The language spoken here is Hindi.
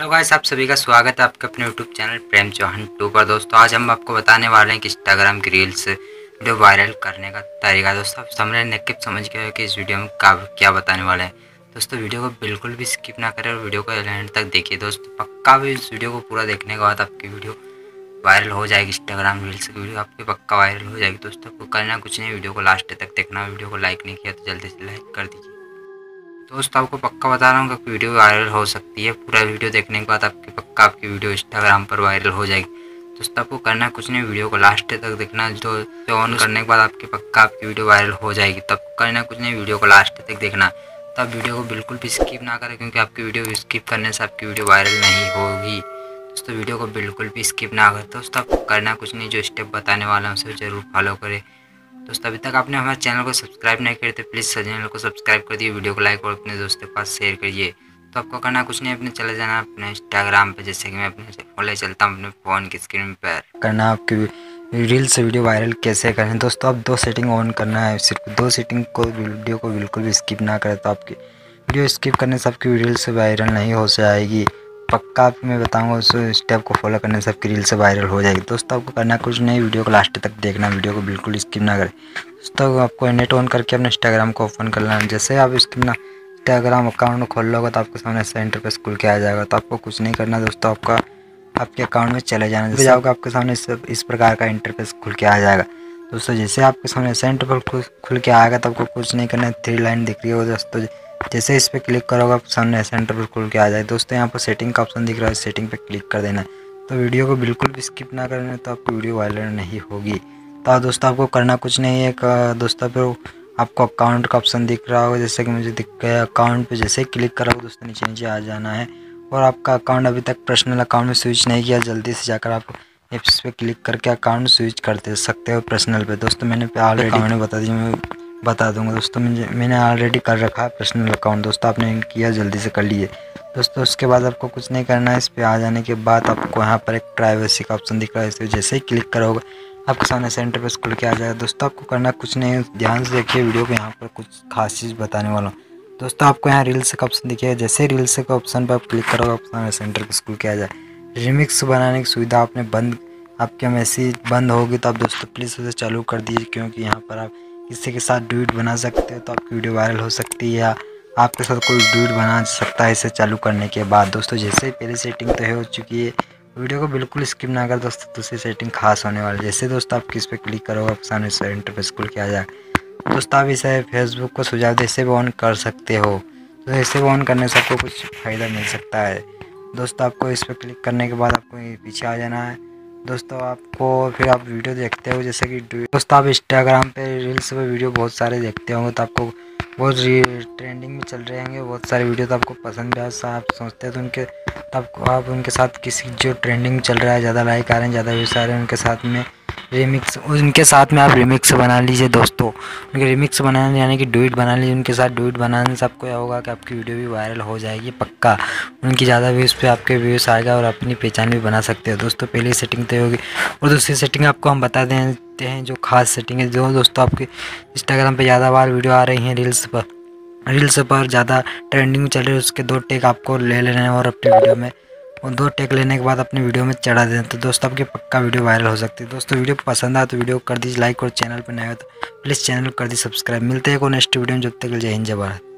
हेलो गाइस, आप सभी का स्वागत है आपके अपने YouTube channel Prem Chauhan two पर। दोस्तों, आज हम आपको बताने वाले हैं कि इंस्टाग्राम की रील्स वीडियो वायरल करने का तरीका। दोस्तों, आप समझ नेकिप समझ गए कि इस वीडियो में क्या क्या बताने वाले हैं। दोस्तों वीडियो को बिल्कुल भी स्किप ना करें और वीडियो को एंड तक देखिए। दोस्तों, पक्का भी इस वीडियो को पूरा देखने के बाद आपकी वीडियो वायरल हो जाएगी इंस्टाग्राम रील्स की वीडियो आपकी पक्का वायरल हो जाएगी। दोस्तों करना कुछ नहीं वीडियो को लास्ट तक देखना। वीडियो को लाइक नहीं किया तो जल्दी से लाइक कर दीजिए। दोस्तों आपको पक्का बता रहा हूँ कि वीडियो वायरल हो सकती है। पूरा वीडियो देखने के बाद आपकी पक्का आपकी वीडियो इंस्टाग्राम पर वायरल हो जाएगी। दोस्तों आपको करना कुछ नहीं वीडियो को लास्ट तक देखना। जो जो ऑन करने के बाद आपकी पक्का आपकी वीडियो वायरल हो जाएगी। तब करना कुछ नहीं वीडियो को लास्ट तक देखना। तब वीडियो को बिल्कुल भी स्किप ना करें क्योंकि आपकी वीडियो स्किप करने से आपकी वीडियो वायरल नहीं होगी। दोस्तों वीडियो को बिल्कुल भी स्किप ना करें। दोस्तों आपको करना कुछ नहीं जो स्टेप बताने वाला हूँ उसे ज़रूर फॉलो करें। दोस्तों, अभी तक आपने हमारे चैनल को सब्सक्राइब नहीं किया तो प्लीज़ चैनल को सब्सक्राइब कर दिए, वीडियो को लाइक और अपने दोस्तों के पास शेयर करिए। तो आपको करना कुछ नहीं, अपने चले जाना अपने इंस्टाग्राम पर जैसे कि मैं अपने फॉलो चलता हूँ, अपने फ़ोन की स्क्रीन पर। करना आपकी रील से वीडियो वायरल कैसे करें? दोस्तों, आप दो सेटिंग ऑन करना है, सिर्फ़ दो सेटिंग को वीडियो को बिल्कुल भी स्किप ना करें तो आपकी वीडियो स्किप करने से आपकी रील से वायरल नहीं हो जाएगी। पक्का मैं बताऊँगा उस स्टेप को फॉलो करने से आपकी रील से वायरल हो जाएगी। दोस्तों आपको करना कुछ नहीं वीडियो को लास्ट तक देखना वीडियो को बिल्कुल स्किप ना करें। दोस्तों आपको नेट ऑन करके अपने इंस्टाग्राम को ओपन कर लेना। जैसे आप इसके ना इंस्टाग्राम अकाउंट खोल लोगे तो आपके सामने सेंटर पे स्कूल के आ जाएगा। तो आपको कुछ नहीं करना दोस्तों आपका आपके अकाउंट में चले जाना। जैसे आपको आपके सामने इस, इस प्रकार का इंटरफेस खुल के आ जाएगा। दोस्तों जैसे आपके सामने सेंटर पर खुल के आएगा तो आपको कुछ नहीं करना। थ्री लाइन दिख रही है दोस्तों जैसे इस पर क्लिक करोगे आप सामने सेंटर पर खुल के आ जाए। दोस्तों यहाँ पर सेटिंग का ऑप्शन दिख रहा है सेटिंग पर क्लिक कर देना तो वीडियो को बिल्कुल भी स्किप ना करना तो आपकी वीडियो वायरल नहीं होगी। तो दोस्तों आपको करना कुछ नहीं है। दोस्तों पर आपको अकाउंट का ऑप्शन दिख रहा होगा जैसे कि मुझे दिख गया अकाउंट पे। जैसे ही क्लिक करोगे दोस्तों नीचे नीचे आ जाना है। और आपका अकाउंट अभी तक पर्सनल अकाउंट में स्विच नहीं किया जल्दी से जाकर आप एप्स पे क्लिक करके अकाउंट स्विच कर दे सकते हो पर्सनल पे। दोस्तों मैंने ऑलरेडी अकाउंट बता दी मैं बता दूँगा दोस्तों, मुझे, मैंने ऑलरेडी कर रखा है पर्सनल अकाउंट दोस्तों, आपने किया, जल्दी से कर लिए। दोस्तों, उसके बाद आपको कुछ नहीं करना है। इस पर आ जाने के बाद आपको यहाँ पर एक प्राइवेसी का ऑप्शन दिख रहा है। इस जैसे ही क्लिक करोगे, आपके सामने सेंटर पर स्कूल के आ जाएगा। दोस्तों, आपको करना कुछ नहीं ध्यान से देखिए वीडियो को यहाँ पर कुछ खास चीज़ बताने वाला हूँ। दोस्तों, आपको यहाँ रील्स का ऑप्शन दिखेगा जैसे रील्स का ऑप्शन पर आप क्लिक करोगे, आपके सामने सेंटर पर स्कूल के आ जाए रिमिक्स बनाने की सुविधा आपने बंद, आपके मैसेज बंद होगी तो आप दोस्तों प्लीज़ उसे चालू कर दीजिए, क्योंकि यहाँ पर आप किसी के साथ ड्यूट बना सकते हो तो आपकी वीडियो वायरल हो सकती है या आपके साथ कोई ड्यूट बना सकता है इसे चालू करने के बाद। दोस्तों, जैसे ही पहले सेटिंग तो है, हो चुकी है। वीडियो को बिल्कुल स्किप ना कर दोस्तों, दूसरी सेटिंग खास होने वाली जैसे दोस्तों, आप किस पे क्लिक करोगे आप सामने से इंटरफेस खुल के आ जाए। दोस्तों, आप इसे फेसबुक को सुझाव इसे भी ऑन कर सकते हो। तो इसे भी ऑन करने से आपको कुछ फ़ायदा मिल सकता है। दोस्तों, आपको इस पर क्लिक करने के बाद आपको पीछे आ जाना है। दोस्तों, आपको फिर आप वीडियो देखते हो जैसे कि दोस्तों, आप इंस्टाग्राम पे रील्स पे वीडियो बहुत सारे देखते होंगे तो आपको बहुत ट्रेंडिंग में चल रहे होंगे, बहुत सारे वीडियो तो आपको पसंद है आप सोचते हैं तो उनके तब आप उनके साथ किसी जो ट्रेंडिंग चल रहा है, ज़्यादा लाइक आ रहे हैं, ज़्यादा व्यूज़ आ रहे हैं, उनके साथ में रिमिक्स उनके साथ में आप रिमिक्स बना लीजिए दोस्तों। उनके रिमिक्स बनाने, यानी कि डुइट बना लीजिए, उनके साथ डुइट बनाने से आपको यह होगा कि आपकी वीडियो भी वायरल हो जाएगी, पक्का। उनकी ज़्यादा व्यूज़ पे आपके व्यूज़ आएगा और अपनी पहचान भी बना सकते हो। दोस्तों, पहली सेटिंग तो होगी। और दूसरी सेटिंग आपको हम बता देते हैं जो खास सेटिंग है। जो दोस्तों आपके इंस्टाग्राम पर ज़्यादा बार वीडियो आ रही हैं रील्स पर। रील्स पर ज़्यादा ट्रेंडिंग चल रही है, उसके दो टेक आपको ले लेने हैं और अपनी वीडियो में। और दो टेक लेने के बाद अपने वीडियो में चढ़ा दें। तो दोस्तों आपकी पक्का वीडियो वायरल हो सकती है। दोस्तों वीडियो पसंद आए तो वीडियो कर दीजिए लाइक और चैनल पर नया हो तो प्लीज़ चैनल कर दीजिए सब्सक्राइब मिलते हैं को नेक्स्ट वीडियो में। जब तक जय हिंद, जय भारत।